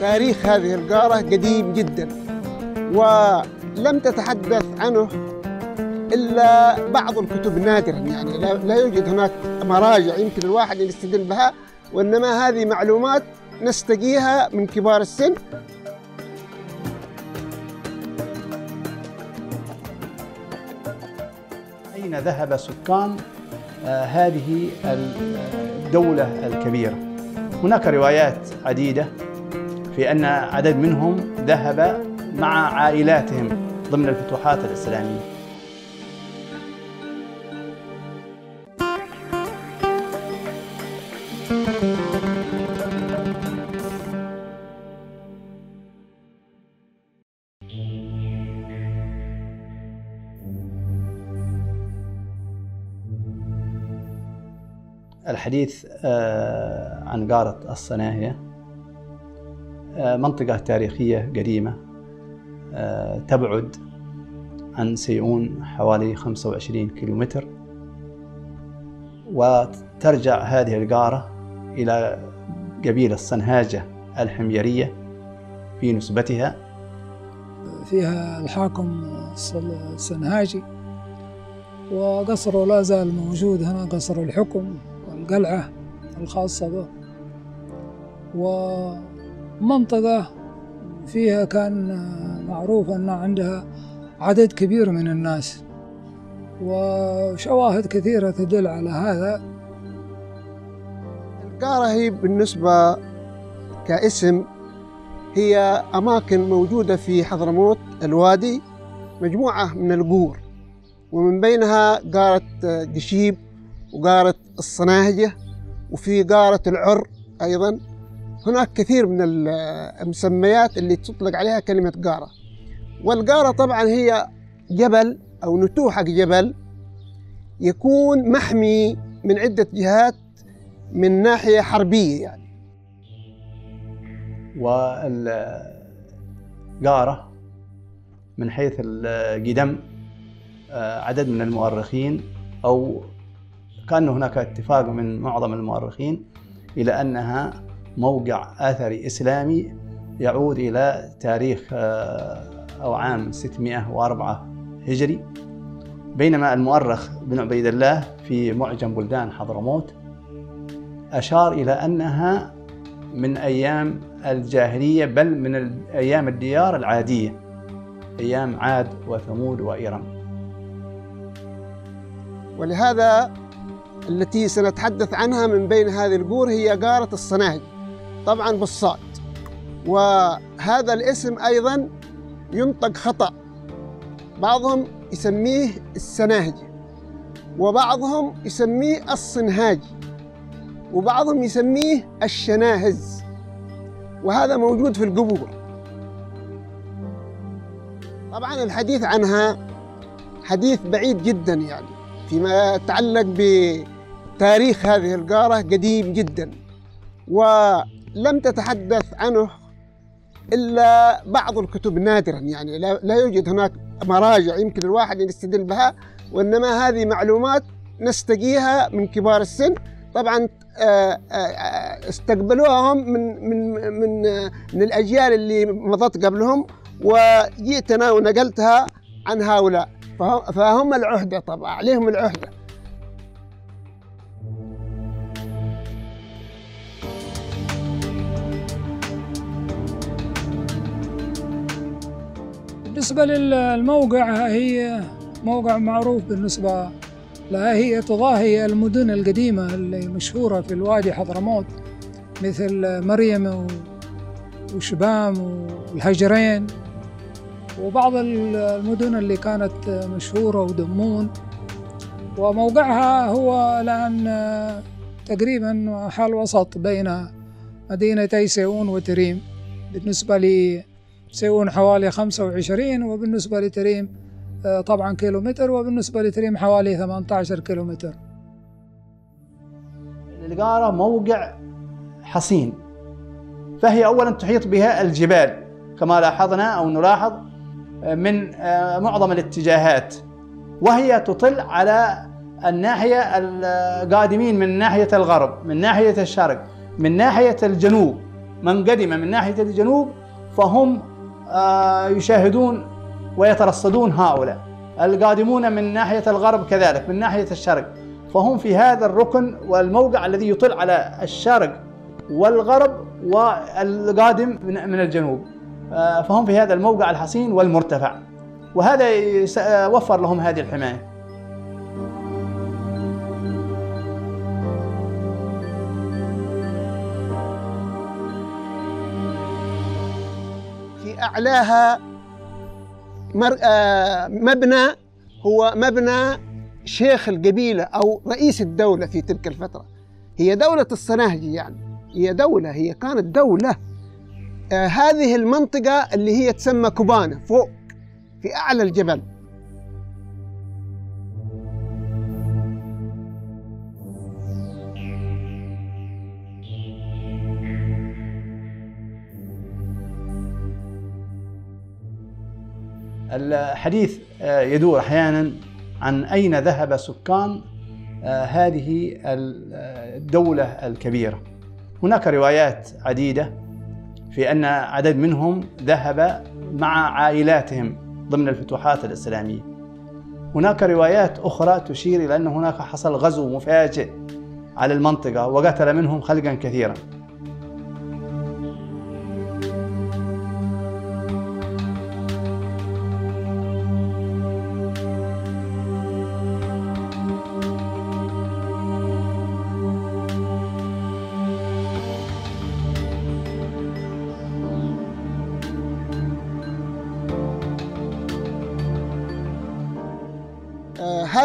تاريخ هذه القارة قديم جدا ولم تتحدث عنه إلا بعض الكتب نادرا. يعني لا, يوجد هناك مراجع يمكن الواحد يستدل بها وإنما هذه معلومات نستقيها من كبار السن. أين ذهب سكان آه، هذه الدولة الكبيرة؟ هناك روايات عديدة. في أن عدد منهم ذهب مع عائلاتهم ضمن الفتوحات الإسلامية. الحديث آه، عن قارة الصناهية منطقة تاريخية قديمة آه، تبعد عن سيئون حوالي 25 كيلومتر. وترجع هذه القارة إلى قبيلة الصنهاجة الحميرية في نسبتها. فيها الحاكم السنهاجي وقصره لا زال موجود هنا قصر الحكم والقلعة الخاصة به. ومنطقة فيها كان معروف أن عندها عدد كبير من الناس وشواهد كثيرة تدل على هذا. القارة هي بالنسبة كاسم هي أماكن موجودة في حضرموت الوادي مجموعة من القور ومن بينها قارة قشيب وقارة الصناهجة وفي قارة العر أيضا. هناك كثير من المسميات اللي تطلق عليها كلمة قارة. والقارة طبعا هي جبل أو نتوء حق جبل يكون محمي من عدة جهات من ناحية حربية يعني. والقارة من حيث القدم عدد من المؤرخين أو كان هناك اتفاق من معظم المؤرخين إلى أنها موقع أثري إسلامي يعود إلى تاريخ أو عام 604 هجري. بينما المؤرخ بن عبيد الله في معجم بلدان حضرموت أشار إلى أنها من أيام الجاهلية بل من أيام الديار العادية أيام عاد وثمود وإرم ولهذا التي سنتحدث عنها من بين هذه القور هي قارة الصناهج طبعا بالصاد. وهذا الاسم أيضا ينطق خطأ. بعضهم يسميه السناهجي وبعضهم يسميه الصنهاجي وبعضهم يسميه الشناهز. وهذا موجود في القبور. طبعا الحديث عنها حديث بعيد جدا يعني فيما يتعلق بتاريخ هذه القارة قديم جدا. ولم تتحدث عنه إلا بعض الكتب نادرا. يعني لا, يوجد هناك مراجع يمكن الواحد يستدل بها وإنما هذه معلومات نستقيها من كبار السن. طبعا استقبلوها هم من من من من الأجيال اللي مضت قبلهم وجيت أنا ونقلتها عن هؤلاء. فهم العهدة طبعا عليهم العهدة. بالنسبة للموقع هي موقع معروف بالنسبة لها هي تضاهي المدن القديمة اللي مشهورة في الوادي حضرموت مثل مريم وشبام والهجرين. وبعض المدن اللي كانت مشهورة ودمون. وموقعها هو الآن تقريبا حال وسط بين مدينتي سيئون وتريم. بالنسبة لسيئون حوالي خمسة وعشرين وبالنسبة لتريم طبعا كيلومتر وبالنسبة لتريم حوالي 18 كيلومتر. القارة موقع حصين. فهي أولا تحيط بها الجبال كما لاحظنا أو نلاحظ من معظم الاتجاهات. وهي تطل على الناحية القادمين من ناحية الغرب من ناحية الشرق من ناحية الجنوب. من قدم من ناحية الجنوب فهم آه، يشاهدون ويترصدون هؤلاء القادمون من ناحية الغرب كذلك من ناحية الشرق. فهم في هذا الركن والموقع الذي يطل على الشرق والغرب والقادم من الجنوب. آه، فهم في هذا الموقع الحصين والمرتفع. وهذا وفر لهم هذه الحماية. أعلاها آه، مبنى هو مبنى شيخ القبيلة أو رئيس الدولة في تلك الفترة. هي دولة الصناهجي يعني. هي دولة هي كانت دولة. آه هذه المنطقة اللي هي تسمى كوبانة فوق في أعلى الجبل. الحديث آه، يدور أحيانا عن أين ذهب سكان آه، هذه الدولة الكبيرة. هناك روايات عديدة في أن عدد منهم ذهب مع عائلاتهم ضمن الفتوحات الإسلامية. هناك روايات أخرى تشير إلى أن هناك حصل غزو مفاجئ على المنطقة وقتل منهم خلقا كثيرا.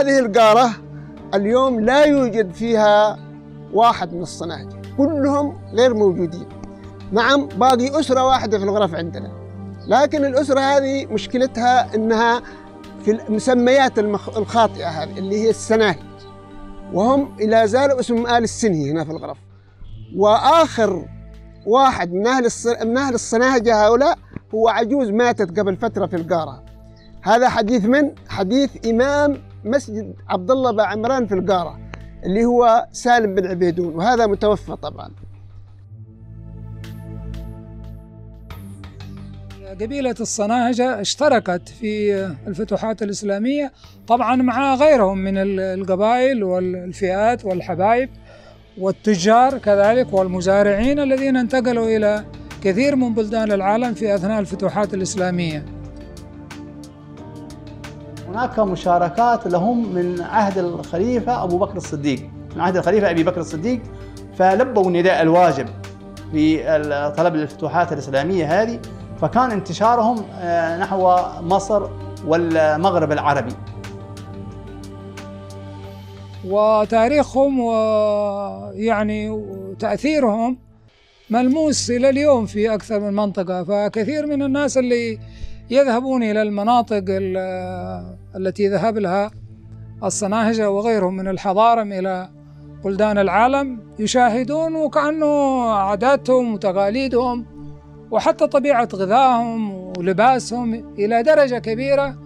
هذه القارة اليوم لا يوجد فيها واحد من الصناعجة كلهم غير موجودين. نعم باقي أسرة واحدة في الغرف عندنا. لكن الأسرة هذه مشكلتها أنها في المسميات الخاطئة هذه اللي هي السناهج وهم إلى زالوا اسمهم آل السنهي هنا في الغرف. وآخر واحد من أهل من أهل الصناهجة هؤلاء هو عجوز ماتت قبل فترة في القارة. هذا حديث من؟ حديث إمام مسجد عبد الله بن عمران في القارة اللي هو سالم بن عبيدون وهذا متوفى طبعا. قبيلة الصناهجة اشتركت في الفتوحات الإسلامية طبعا مع غيرهم من القبائل والفئات والحبايب والتجار كذلك والمزارعين الذين انتقلوا إلى كثير من بلدان العالم في أثناء الفتوحات الإسلامية. هناك مشاركات لهم من عهد الخليفة أبو بكر الصديق. من عهد الخليفة أبي بكر الصديق. فلبوا النداء الواجب في طلب الفتوحات الإسلامية هذه. فكان انتشارهم آه، نحو مصر والمغرب العربي. وتاريخهم ويعني تأثيرهم ملموس إلى اليوم في أكثر من منطقة. فكثير من الناس اللي يذهبون إلى المناطق التي ذهب لها الصناهجة وغيرهم من الحضارم إلى بلدان العالم يشاهدون وكأنه عاداتهم وتقاليدهم وحتى طبيعة غذائهم ولباسهم إلى درجة كبيرة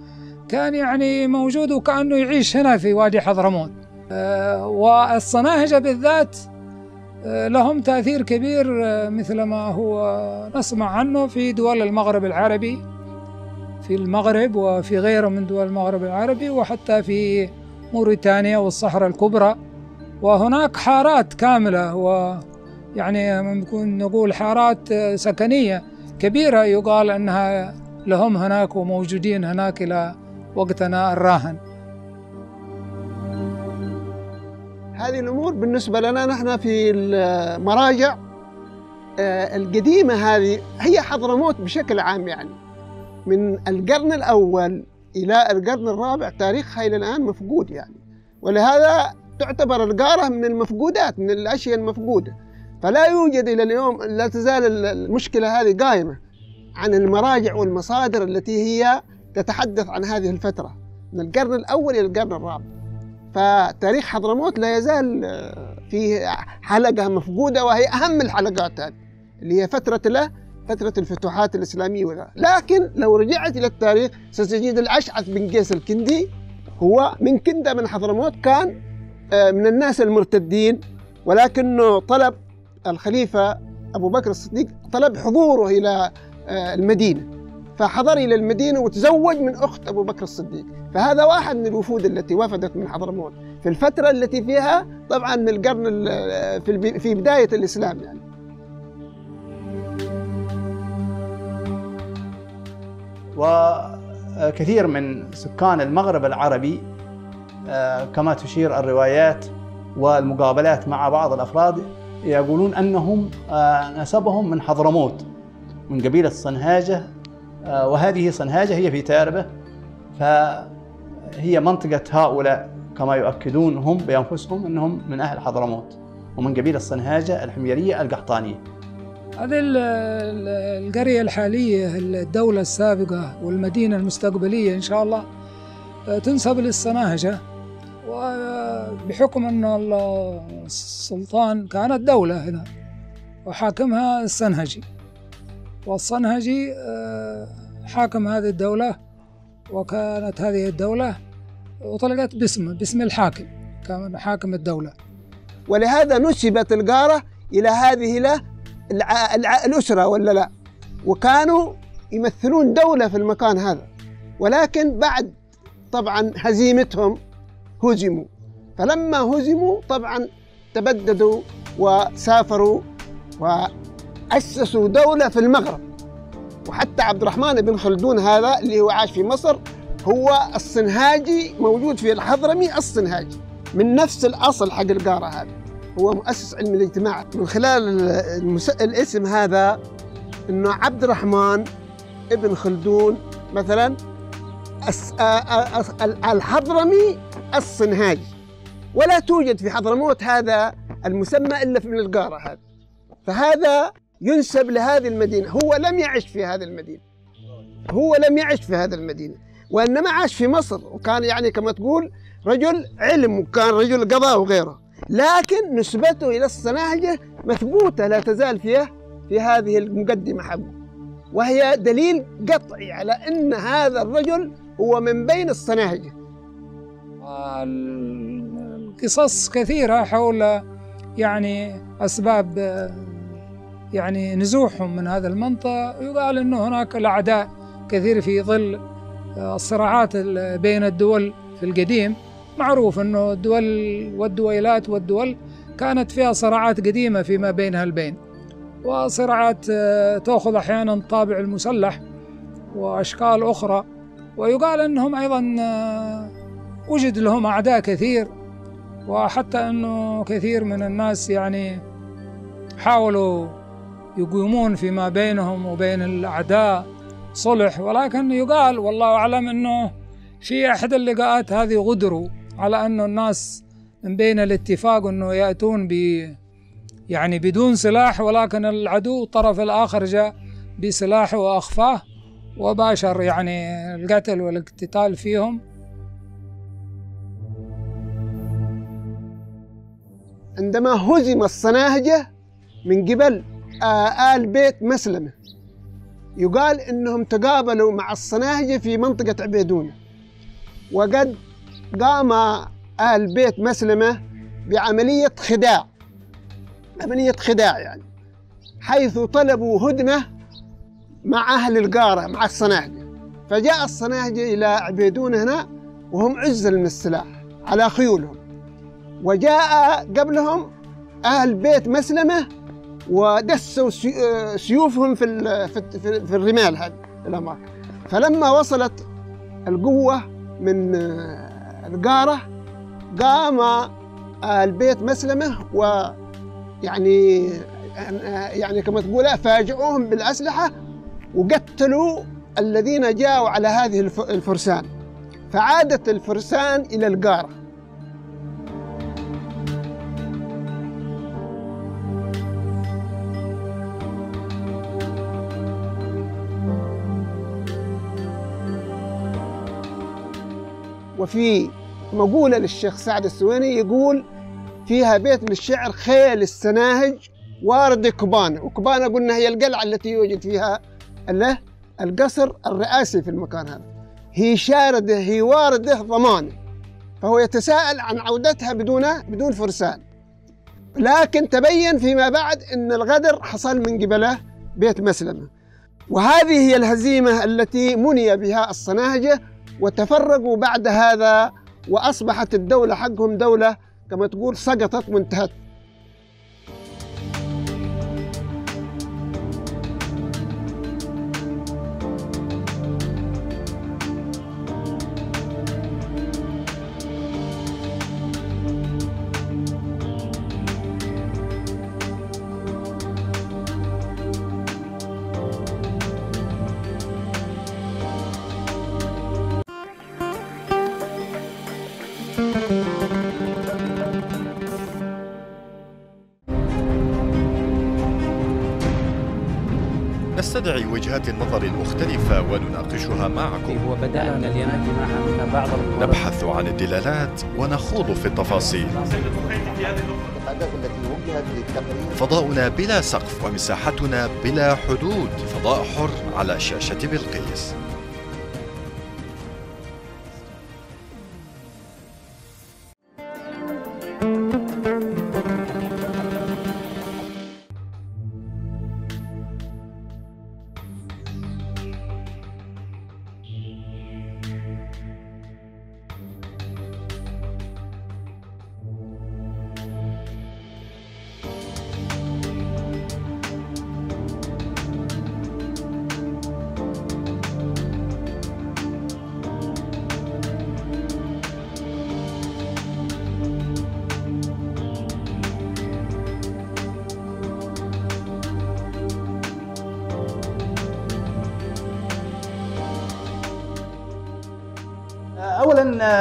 كان يعني موجود وكأنه يعيش هنا في وادي حضرموت. آه، والصناهجة بالذات آه، لهم تأثير كبير آه، مثل ما هو نسمع عنه في دول المغرب العربي. في المغرب وفي غيره من دول المغرب العربي وحتى في موريتانيا والصحراء الكبرى. وهناك حارات كاملة ويعني ممكن نقول حارات سكنية كبيرة يقال أنها لهم هناك وموجودين هناك إلى وقتنا الراهن. هذه الأمور بالنسبة لنا نحن في المراجع آه، القديمة هذه هي حضرموت بشكل عام يعني. من القرن الأول إلى القرن الرابع تاريخها إلى الآن مفقود يعني. ولهذا تعتبر القارة من المفقودات من الأشياء المفقودة. فلا يوجد إلى اليوم لا تزال المشكلة هذه قائمة عن المراجع والمصادر التي هي تتحدث عن هذه الفترة من القرن الأول إلى القرن الرابع. فتاريخ حضرموت لا يزال فيه حلقة مفقودة وهي أهم الحلقات هذه اللي هي فترة له فترة الفتوحات الإسلامية وذا. لكن لو رجعت إلى التاريخ ستجد الأشعث بن قيس الكندي. هو من كندة من حضرموت كان آه، من الناس المرتدين. ولكنه طلب الخليفة أبو بكر الصديق طلب حضوره إلى آه، المدينة. فحضر إلى المدينة وتزوج من أخت أبو بكر الصديق. فهذا واحد من الوفود التي وفدت من حضرموت. في الفترة التي فيها طبعا من القرن الب- في بداية الإسلام يعني. وكثير من سكان المغرب العربي آه، كما تشير الروايات والمقابلات مع بعض الأفراد يقولون أنهم آه، نسبهم من حضرموت من قبيلة صنهاجة آه، وهذه صنهاجة هي في تاربة فهي منطقة هؤلاء كما يؤكدون هم بأنفسهم أنهم من أهل حضرموت ومن قبيلة صنهاجة الحميرية القحطانية. هذه ال- ال- القرية الحالية الدولة السابقة والمدينة المستقبلية إن شاء الله آه، تنسب للسناهجة وبحكم أن ال- السلطان كانت دولة هنا وحاكمها السنهجي والصنهجي آه، حاكم هذه الدولة وكانت هذه الدولة أطلقت باسمه باسم الحاكم كان حاكم الدولة. ولهذا نسبت القارة إلى هذه له الع... الع... الأسرة ولا لا؟ وكانوا يمثلون دولة في المكان هذا. ولكن بعد طبعا هزيمتهم هزموا. فلما هزموا طبعا تبددوا وسافروا وأسسوا دولة في المغرب. وحتى عبد الرحمن بن خلدون هذا اللي هو عاش في مصر هو الصنهاجي موجود في الحضرمي الصنهاجي من نفس الأصل حق القارة هذا هو مؤسس علم الاجتماع. من خلال. الاسم هذا إنه عبد الرحمن ابن خلدون مثلا الحضرمي الصنهاجي. ولا توجد في حضرموت هذا المسمى إلا من القارة هذه. فهذا ينسب لهذه المدينة. هو لم يعش في هذه المدينة. هو لم يعش في هذه المدينة. وإنما عاش في مصر. وكان يعني كما تقول رجل علم وكان رجل قضاء وغيره. لكن نسبته إلى الصناهجه مثبوتة لا تزال فيه في هذه المقدمة حقه. وهي دليل قطعي على إن هذا الرجل هو من بين الصناهجه القصص كثيرة حول يعني أسباب يعني نزوحهم من هذا المنطقة. يقال أنه هناك الأعداء كثير في ظل الصراعات ال- بين الدول في القديم. معروف أنه الدول والدويلات والدول كانت فيها صراعات قديمة فيما بينها البين. وصراعات آه، تأخذ أحيانا طابع المسلح وأشكال أخرى. ويقال أنهم أيضا آه، وجد لهم أعداء كثير. وحتى أنه كثير من الناس يعني حاولوا يقيمون فيما بينهم وبين الأعداء صلح. ولكن يقال والله أعلم أنه في أحد اللقاءات هذه غدروا. على أنه الناس من بين الاتفاق أنه يأتون ب يعني بدون سلاح ولكن العدو الطرف الآخر جاء بسلاحه وأخفاه وباشر يعني القتل والاقتتال فيهم. عندما هزم الصناهجة من قبل آل بيت مسلمة يقال إنهم تقابلوا مع الصناهجة في منطقة عبيدونة وقد قام آل بيت مسلمة بعملية خداع. عملية خداع يعني. حيث طلبوا هدنة مع أهل القارة مع الصناهجة. فجاء الصناهجة إلى عبيدون هنا وهم عزل من السلاح على خيولهم. وجاء قبلهم أهل بيت مسلمة ودسوا سي- سيوفهم في في الرمال هذه الأماكن. فلما وصلت القوة من آه، القارة قام أهل بيت مسلمة ويعني آه، يعني كما تقول فاجئوهم بالأسلحة وقتلوا الذين جاءوا على هذه الف- الفرسان. فعادت الفرسان إلى القارة. وفي مقولة للشيخ سعد السويني يقول فيها بيت من الشعر خيل السناهج وارد كبانة وكبانة قلنا هي القلعة التي يوجد فيها له القصر الرئاسي في المكان هذا. هي شاردة هي واردة ضمانة فهو يتساءل عن عودتها بدون بدون فرسان. لكن تبين فيما بعد أن الغدر حصل من قبله بيت مسلمة. وهذه هي الهزيمة التي مني بها الصناهجة وتفرقوا بعد هذا وأصبحت الدولة حقهم دولة كما تقول سقطت وانتهت. وجهات النظر المختلفة ونناقشها معكم. وبدأنا اليوم مع بعض نبحث عن الدلالات ونخوض في التفاصيل. فضاؤنا بلا سقف ومساحتنا بلا حدود. فضاء حر على شاشة بلقيس.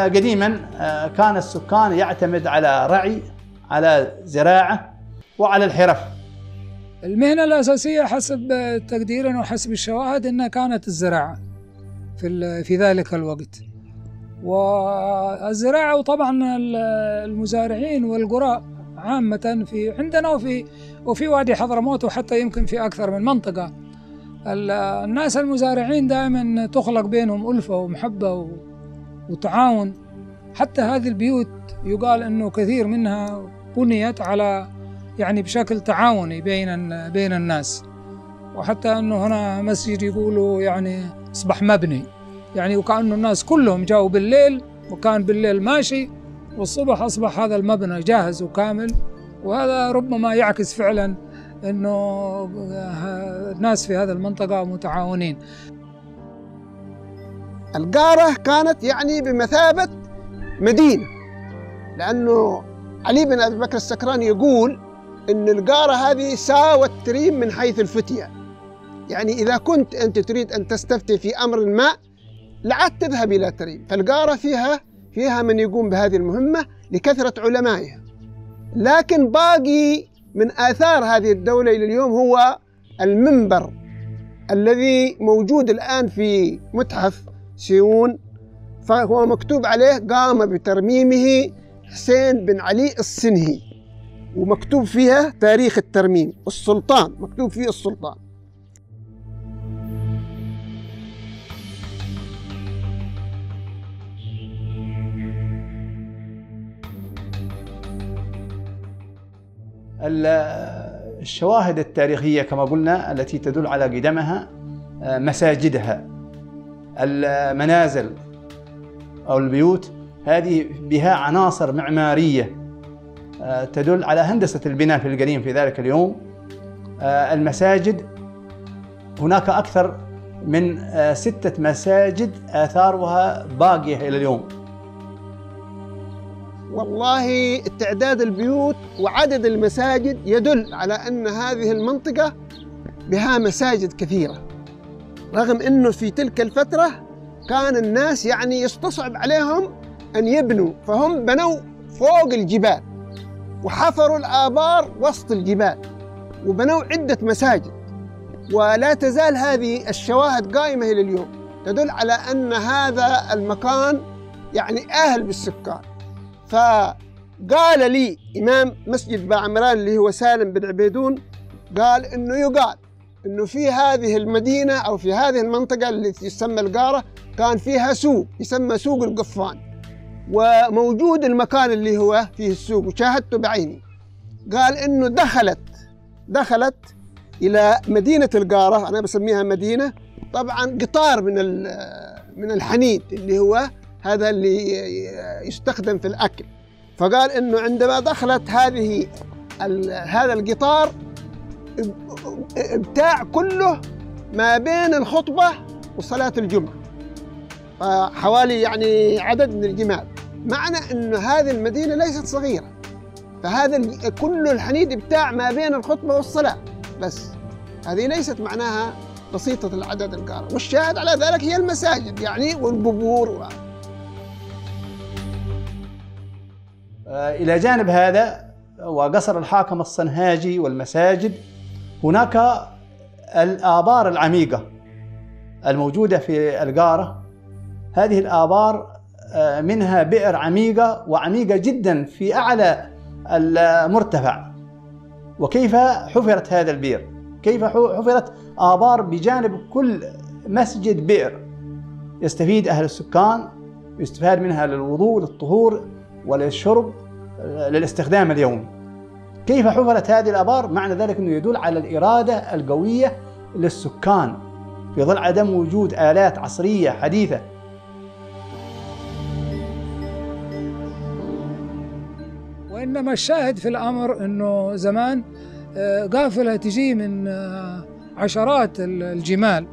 قديما كان السكان يعتمد على رعي على زراعة وعلى الحرف. المهنة الأساسية حسب تقديرنا وحسب الشواهد أنها كانت الزراعة في في ذلك الوقت. والزراعة وطبعا المزارعين والقراء عامة في عندنا وفي وفي وادي حضرموت وحتى يمكن في أكثر من منطقة. الناس المزارعين دائما تخلق بينهم ألفة ومحبة وتعاون. حتى هذه البيوت يقال أنه كثير منها بنيت على يعني بشكل تعاوني بين بين الناس. وحتى إنه هنا مسجد يقولوا يعني أصبح مبني. يعني وكأنه الناس كلهم جاوا بالليل وكان بالليل ماشي والصبح أصبح هذا المبنى جاهز وكامل. وهذا ربما يعكس فعلا إنه الناس في هذه المنطقة متعاونين. القارة كانت يعني بمثابة مدينة لأنه علي بن أبي بكر السكراني يقول إن القارة هذه ساوت تريم من حيث الفتية. يعني إذا كنت أنت تريد أن تستفتي في أمر ما لا تذهب إلى تريم فالقارة فيها فيها من يقوم بهذه المهمة لكثرة علمائها. لكن باقي من آثار هذه الدولة إلى اليوم هو المنبر الذي موجود الآن في متحف سيون فهو مكتوب عليه قام بترميمه حسين بن علي السنهي ومكتوب فيها تاريخ الترميم السلطان مكتوب فيه السلطان. الشواهد التاريخية كما قلنا التي تدل على قدمها مساجدها. المنازل أو البيوت هذه بها عناصر معمارية تدل على هندسة البناء في القديم في ذلك اليوم. المساجد هناك أكثر من ستة مساجد آثارها باقية إلى اليوم. والله تعداد البيوت وعدد المساجد يدل على أن هذه المنطقة بها مساجد كثيرة. رغم أنه في تلك الفترة كان الناس يعني يستصعب عليهم أن يبنوا فهم بنوا فوق الجبال وحفروا الآبار وسط الجبال وبنوا عدة مساجد. ولا تزال هذه الشواهد قائمة إلى اليوم تدل على أن هذا المكان يعني أهل بالسكان. فقال لي إمام مسجد باعمران اللي هو سالم بن عبيدون قال إنه يقال إنه في هذه المدينة أو في هذه المنطقة التي تسمى القارة كان فيها سوق يسمى سوق القفان. وموجود المكان اللي هو فيه السوق وشاهدته بعيني. قال إنه دخلت دخلت إلى مدينة القارة أنا بسميها مدينة. طبعا قطار من من الحنيد اللي هو هذا اللي يستخدم في الأكل. فقال إنه عندما دخلت هذه هذا القطار ابتاع كله ما بين الخطبة وصلاة الجمعة. فحوالي يعني عدد من الجمال. معنى انه هذه المدينة ليست صغيرة. فهذا كل الحنيد بتاع ما بين الخطبة والصلاة. بس هذه ليست معناها بسيطة العدد القارة والشاهد على ذلك هي المساجد يعني والقبور و... آه، إلى جانب هذا وقصر الحاكم الصنهاجي والمساجد هناك الآبار العميقة الموجودة في القارة. هذه الآبار آه، منها بئر عميقة وعميقة جدا في أعلى المرتفع. وكيف حفرت هذا البئر؟ كيف حفرت آبار بجانب كل مسجد بئر؟ يستفيد أهل السكان يستفاد منها للوضوء للطهور وللشرب آه، للاستخدام اليومي كيف حفرت هذه الآبار؟ معنى ذلك أنه يدل على الإرادة القوية للسكان في ظل عدم وجود آلات عصرية حديثة. وإنما الشاهد في الأمر أنه زمان آه، قافلة تجي من آه، عشرات الجمال.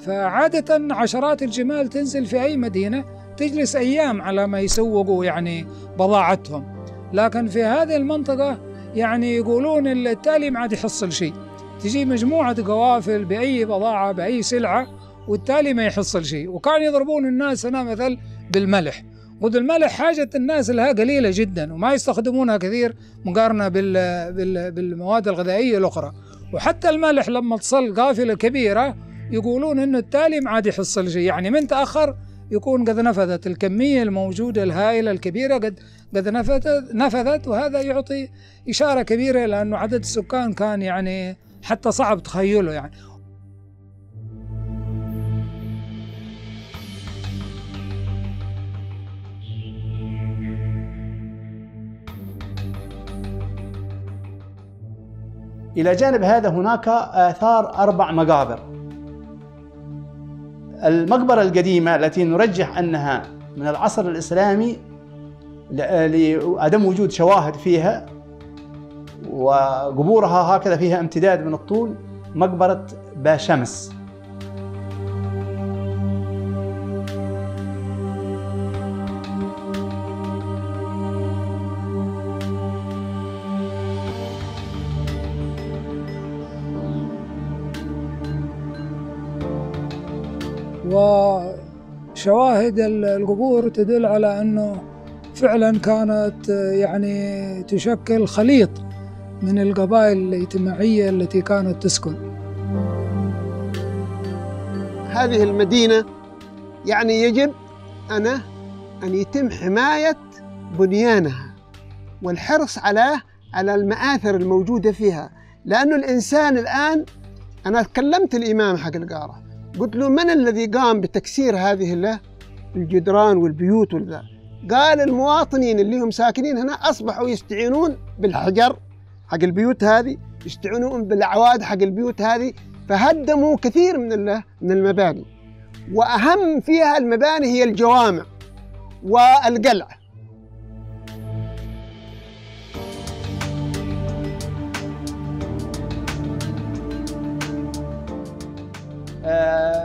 فعادة عشرات الجمال تنزل في أي مدينة تجلس أيام على ما يسوقوا يعني بضاعتهم. لكن في هذه المنطقة يعني يقولون التالي ما عاد يحصل شيء. تجي مجموعة قوافل بأي بضاعة بأي سلعة والتالي ما يحصل شيء. وكان يضربون الناس هنا مثل بالملح. قد الملح حاجة الناس لها قليلة جدا وما يستخدمونها كثير مقارنة بال بال بالمواد الغذائية الأخرى. وحتى الملح لما تصل قافلة كبيرة يقولون إنه التالي ما عاد يحصل شيء. يعني من تأخر يكون قد نفذت الكمية الموجودة الهائلة الكبيرة قد قد نفذت نفذت وهذا يعطي إشارة كبيرة لأنه عدد السكان كان يعني حتى صعب تخيله يعني. إلى جانب هذا هناك آثار أربع مقابر. المقبرة القديمة التي نرجح أنها من العصر الإسلامي لعدم وجود شواهد فيها وقبورها هكذا فيها امتداد من الطول مقبرة باشمس. وشواهد القبور تدل على أنه فعلا كانت يعني تشكل خليط من القبائل الاجتماعية التي كانت تسكن. هذه المدينة يعني يجب أنا أن يتم حماية بنيانها والحرص على على المآثر الموجودة فيها لأنه الإنسان الآن أنا كلمت الإمام حق القارة قلت له من الذي قام بتكسير هذه الجدران والبيوت والذا قال المواطنين اللي هم ساكنين هنا أصبحوا يستعينون بالحجر حق البيوت هذه يستعينون بالأعواد حق البيوت هذه فهدموا كثير من من المباني. وأهم فيها المباني هي الجوامع والقلعة.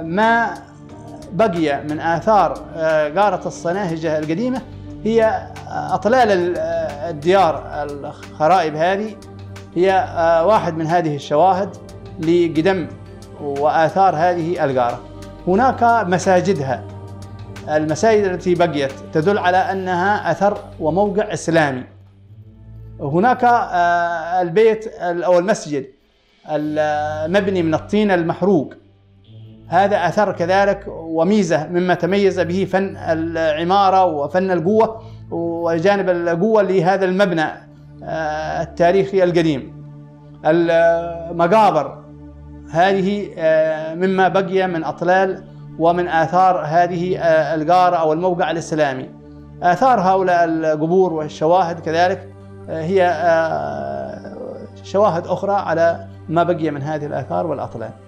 ما بقي من آثار آه، قارة الصناهجة القديمة هي أطلال الديار الخرائب هذه. هي آه، واحد من هذه الشواهد لقدم وآثار هذه القارة. هناك مساجدها. المساجد التي بقيت تدل على أنها أثر وموقع إسلامي. هناك البيت أو المسجد المبني من الطين المحروق. هذا أثر كذلك وميزة مما تميز به فن العمارة وفن القوة وجانب القوة لهذا المبنى آه، التاريخي القديم. المقابر هذه آه، مما بقي من أطلال ومن آثار هذه آه، القارة أو الموقع الإسلامي. آثار هؤلاء القبور والشواهد كذلك هي شواهد أخرى على ما بقي من هذه الآثار والأطلال.